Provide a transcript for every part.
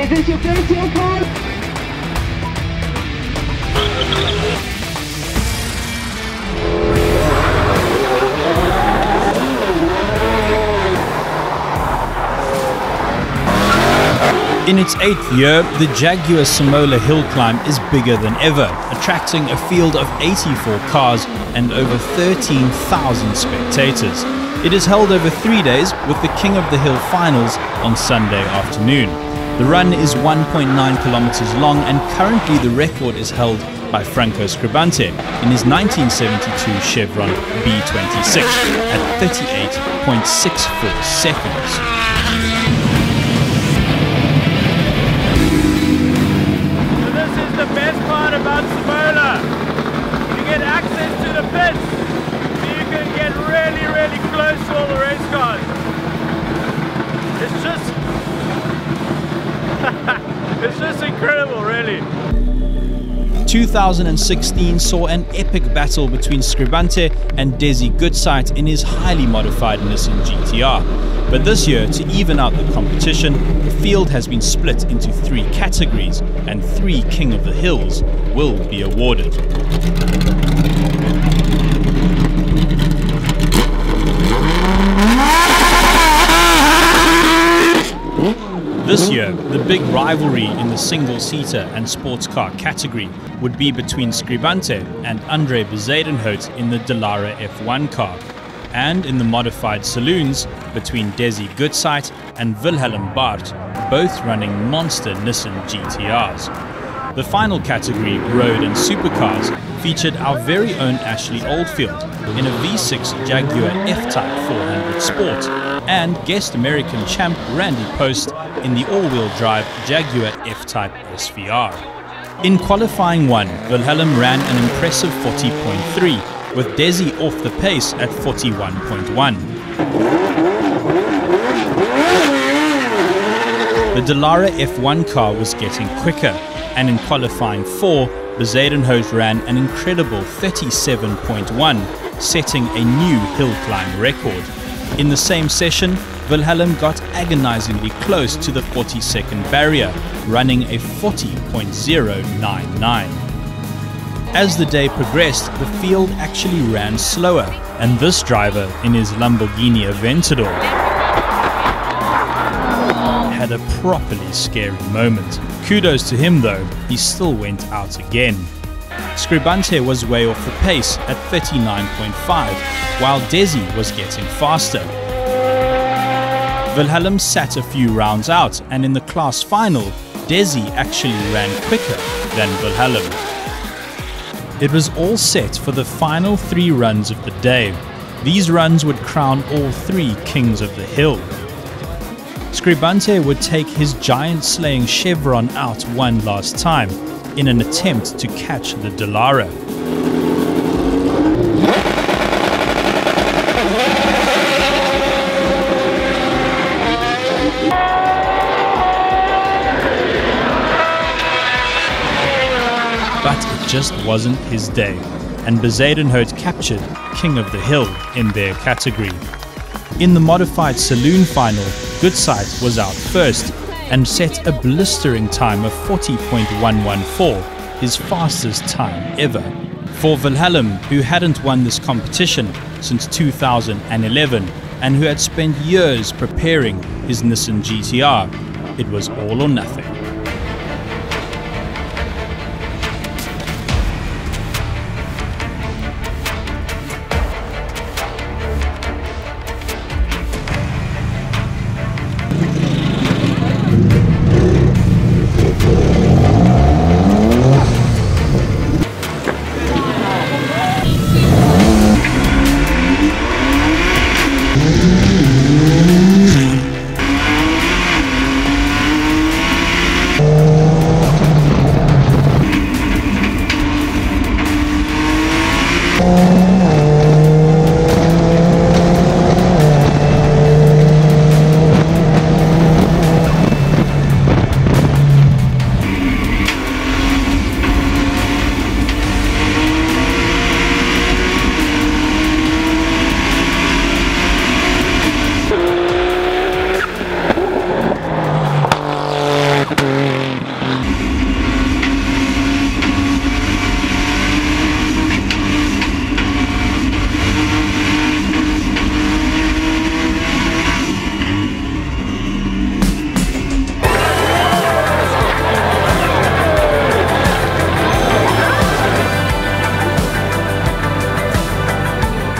Is this your first year card? In its eighth year, the Jaguar Simola hill climb is bigger than ever, attracting a field of 84 cars and over 13,000 spectators. It is held over three days with the King of the Hill finals on Sunday afternoon. The run is 1.9 kilometers long and currently the record is held by Franco Scribante in his 1972 Chevron B26 at 38.64 seconds. 2016 saw an epic battle between Scribante and Dezzi Gutzeit in his highly modified Nissan GTR. But this year, to even out the competition, the field has been split into three categories, and three King of the Hills will be awarded. This year, the big rivalry in the single seater and sports car category would be between Scribante and Andre Bezuidenhout in the Dallara F1 car, and in the modified saloons between Dezzi Gutzeit and Wilhelm Baard, both running monster Nissan GTRs. The final category, road and supercars, featured our very own Ashley Oldfield in a V6 Jaguar F-Type 400 Sport and guest American champ Randy Pobst in the all-wheel drive Jaguar F-Type SVR. In qualifying one, Wilhelm ran an impressive 40.3 with Dezzi off the pace at 41.1. The Dallara F1 car was getting quicker, and in qualifying 4, Bezuidenhout ran an incredible 37.1, setting a new hill climb record. In the same session, Wilhelm got agonizingly close to the 40 second barrier, running a 40.099. As the day progressed, the field actually ran slower, and this driver in his Lamborghini Aventador had a properly scary moment. Kudos to him though, he still went out again. Scribante was way off the pace at 39.5, while Dezzi was getting faster. Wilhelm sat a few rounds out, and in the class final, Dezzi actually ran quicker than Wilhelm. It was all set for the final three runs of the day. These runs would crown all three kings of the hill. Scribante would take his giant slaying chevron out one last time in an attempt to catch the Dallara. But it just wasn't his day, and Bezuidenhout captured King of the Hill in their category. In the modified saloon final, Gutzeit was out first and set a blistering time of 40.114, his fastest time ever. For Wilhelm, who hadn't won this competition since 2011 and who had spent years preparing his Nissan GTR, it was all or nothing.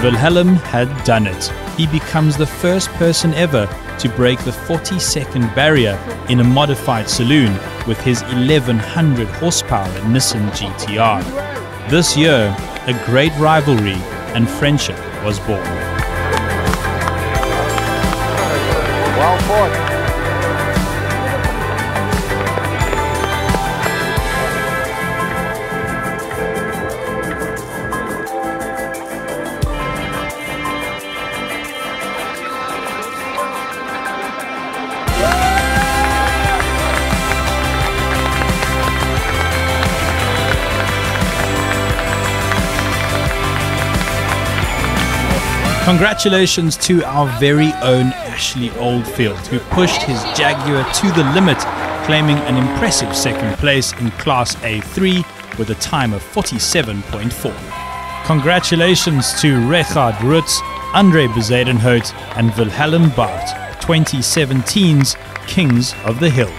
Wilhelm had done it. He becomes the first person ever to break the 40 second barrier in a modified saloon with his 1100 horsepower Nissan GTR. This year, a great rivalry and friendship was born. Well fought. Congratulations to our very own Ashley Oldfield, who pushed his Jaguar to the limit, claiming an impressive second place in Class A3 with a time of 47.4. Congratulations to Richard Rutz, Andre Bezuidenhout, and Wilhelm Baard, 2017's Kings of the Hill.